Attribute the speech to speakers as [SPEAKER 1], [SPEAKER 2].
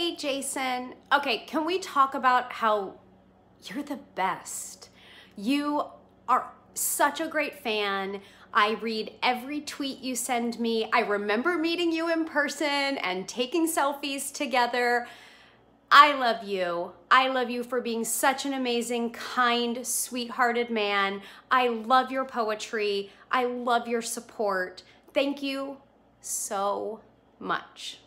[SPEAKER 1] Hey, Jason. Okay, can we talk about how you're the best? You are such a great fan. I read every tweet you send me. I remember meeting you in person and taking selfies together. I love you. I love you for being such an amazing, kind, sweethearted man. I love your poetry. I love your support. Thank you so much.